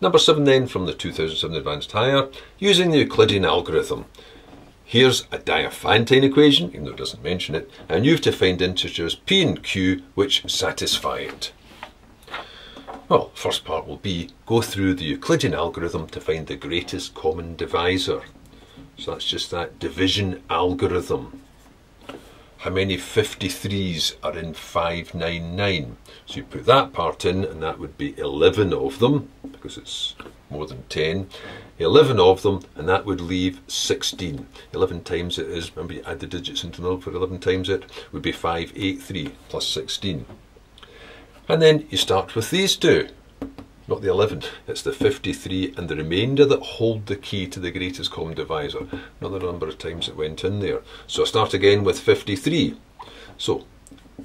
Number 7 then from the 2007 Advanced Higher, using the Euclidean algorithm. Here's a Diophantine equation, even though it doesn't mention it, and you have to find integers p and q which satisfy it. Well, first part will be go through the Euclidean algorithm to find the greatest common divisor. So that's just that division algorithm. How many 53s are in 599? So you put that part in, and that would be 11 of them, because it's more than 10. 11 of them, and that would leave 16. 11 times it is, remember you add the digits into 0 for 11 times it, would be 583 plus 16. And then you start with these two, not the 11, it's the 53 and the remainder that hold the key to the greatest common divisor. Another number of times it went in there. So I start again with 53. So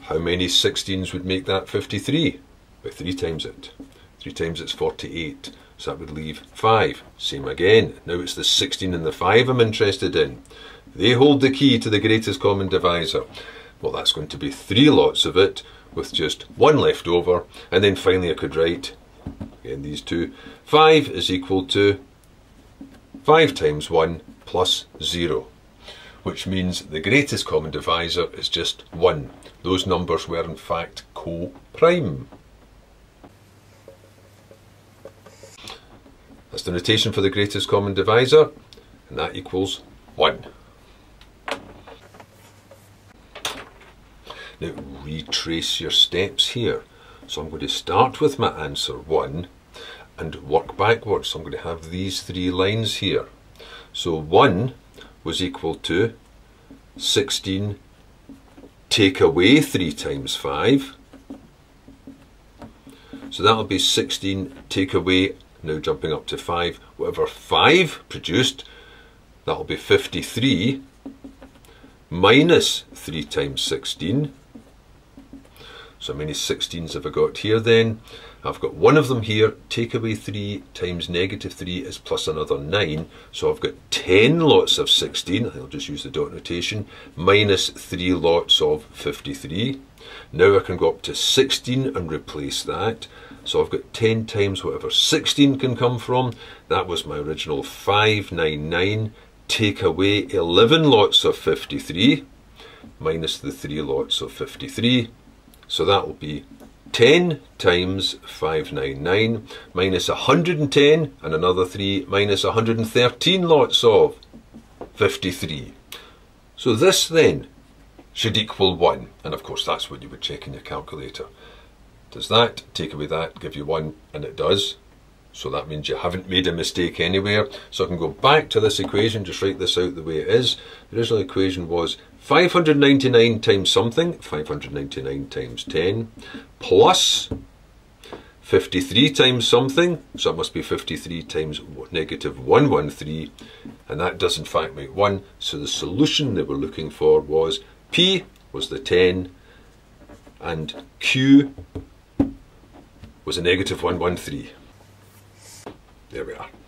how many 16s would make that 53? By 3 times it. 3 times it's 48. So that would leave 5. Same again. Now it's the 16 and the 5 I'm interested in. They hold the key to the greatest common divisor. Well, that's going to be 3 lots of it with just 1 left over. And then finally I could write again these two. 5 is equal to 5 times 1 plus 0, which means the greatest common divisor is just 1. Those numbers were in fact co-prime. That's the notation for the greatest common divisor, and that equals 1. Now retrace your steps here. So I'm going to start with my answer 1 and work backwards. So I'm going to have these three lines here. So 1 was equal to 16 take away 3 times 5. So that'll be 16 take away, now jumping up to 5, whatever 5 produced, that'll be 53 minus 3 times 16 so how many 16s have I got here then? I've got one of them here, take away 3 times negative 3 is plus another 9. So I've got 10 lots of 16, I'll just use the dot notation, minus 3 lots of 53. Now I can go up to 16 and replace that. So I've got 10 times whatever 16 can come from. That was my original 599. Take away 11 lots of 53, minus the 3 lots of 53 so that will be 10 times 599 minus 110 and another 3 minus 113 lots of 53. So this then should equal 1. And of course that's what you would check in your calculator. Does that take away that, give you 1? And it does. So that means you haven't made a mistake anywhere. So I can go back to this equation, just write this out the way it is. The original equation was 599 times something, 599 times 10, plus 53 times something, so it must be 53 times negative 113, and that does in fact make 1. So the solution that we're looking for was P was the 10, and Q was a negative 113. There we are.